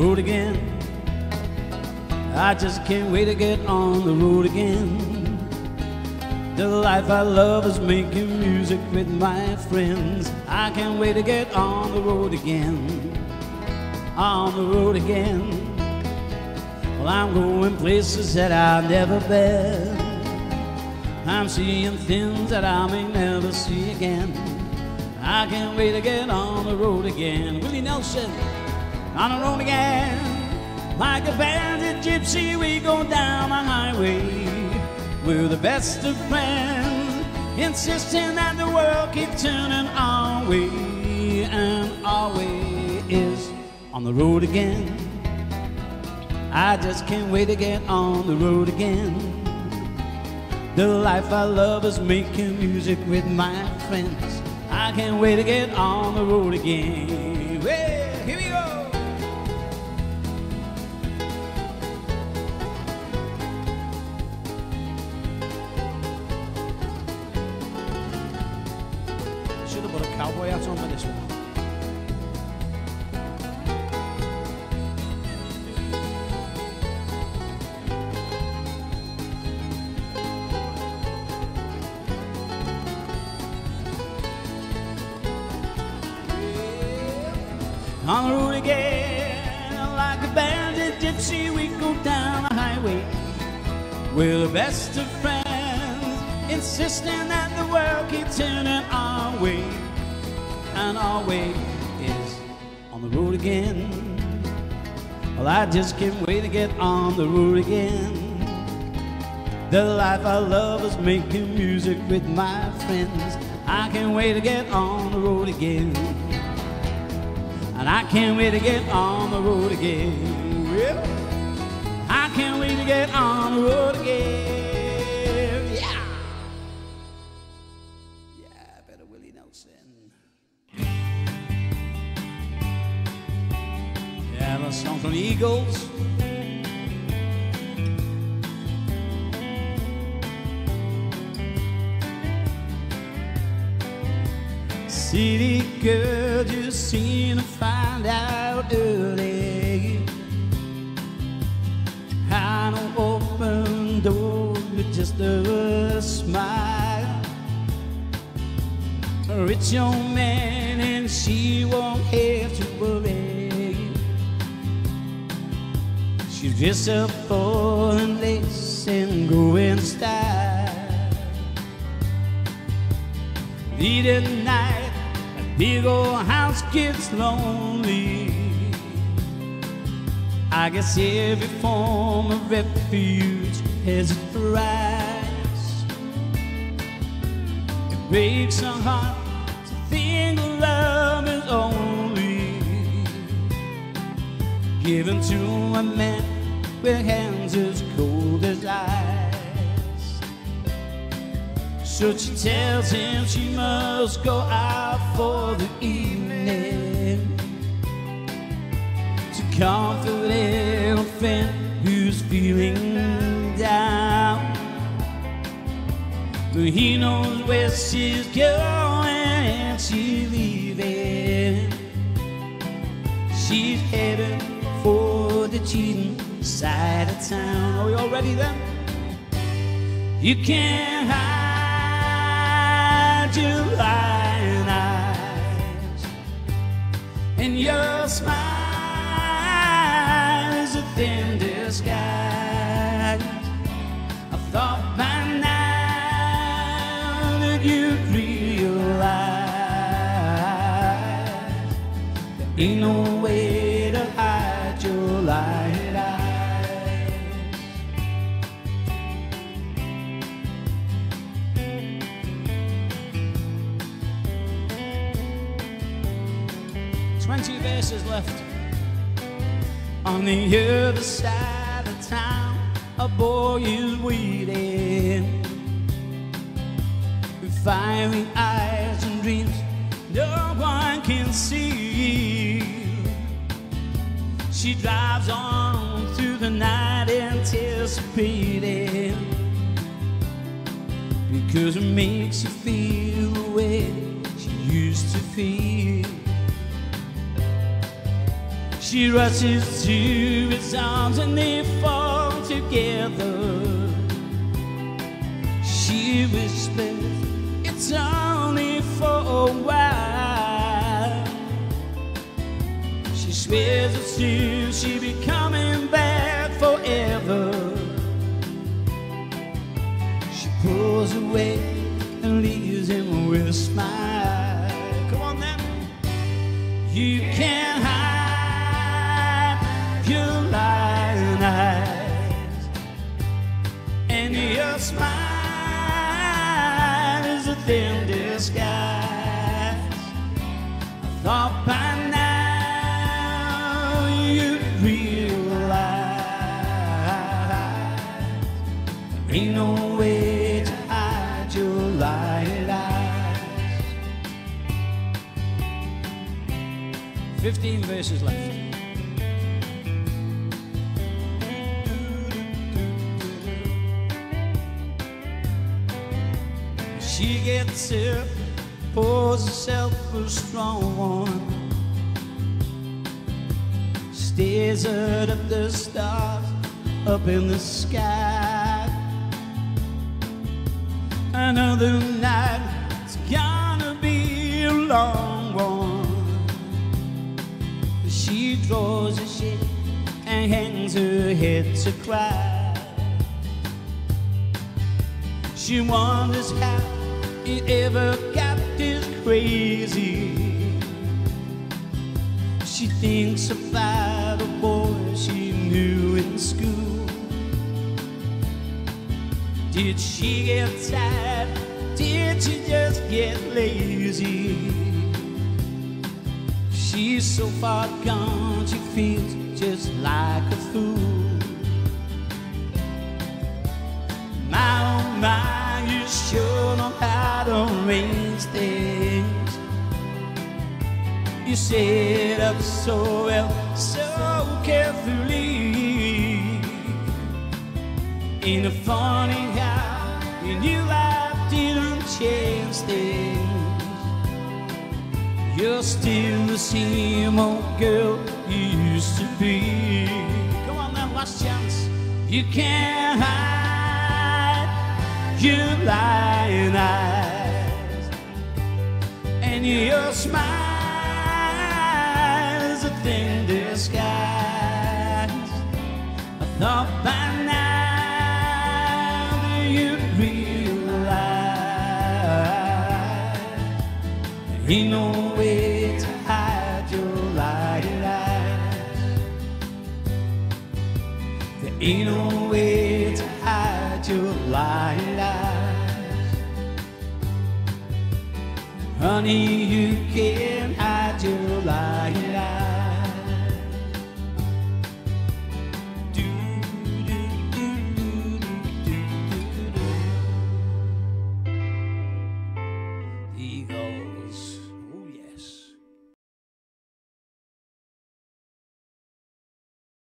road again. I just can't wait to get on the road again. The life I love is making music with my friends. I can't wait to get on the road again. On the road again. Well, I'm going places that I've never been. I'm seeing things that I may never see again. I can't wait to get on the road again. Willie Nelson, on the road again. Like a bandit gypsy, we go down the highway. We're the best of friends, insisting that the world keep turning our way, and our way is on the road again. I just can't wait to get on the road again. The life I love is making music with my friends. I can't wait to get on the road again. Well, here we go. Cowboy hat on for this one. On the road again, like a bandit gypsy, we go down the highway. We're the best of friends, insisting that the world keep turning our way, and our way is on the road again. Well, I just can't wait to get on the road again. The life I love is making music with my friends. I can't wait to get on the road again. And I can't wait to get on the road again. Well, I can't wait to get on the road again. Eagles. City girl just seen to find out early. How to open doors with just a smile. A rich young man and she won't have Dressed up for the lace and go in style. Late at night, a big old house gets lonely. I guess every form of refuge has its price. It breaks my heart to think love is only given to a man with hands as cold as ice. So she tells him she must go out for the evening to comfort a little friend who's feeling down. But he knows where she's going and she's leaving. She's cheating side of town. Are we all ready then? You can't hide your lying eyes, and your smile is a thin disguise. I thought by now that you'd realize there ain't no 20 verses left. On the other side of town, a boy is waiting. With fiery eyes and dreams no one can see. She drives on through the night anticipating. Because it makes you feel the way she used to feel. She rushes to his arms and they fall together. She whispers, It's only for a while. She swears that soon she'll be smile is a thin disguise. I thought by now you'd realize there ain't no way to hide your lying eyes. 15 verses left. She gets up, pours herself a strong one, stares at the stars up in the sky. Another night, it's gonna be a long one. She draws a shade and hangs her head to cry. She wonders how ever got this crazy. She thinks about a boy she knew in school. Did she get tired? Did she just get lazy? She's so far gone, she feels just like a fool. My oh my, you sure know how to arrange things. You set up so well, so carefully. Ain't it funny how in your life didn't change things? You're still the same old girl you used to be. Come on now, last chance. You can't hide your lying eyes, and your smile is a thin disguise. I thought by now that you'd realize. There ain't no way to hide your lying eyes. There ain't no way eyes. Honey, you gave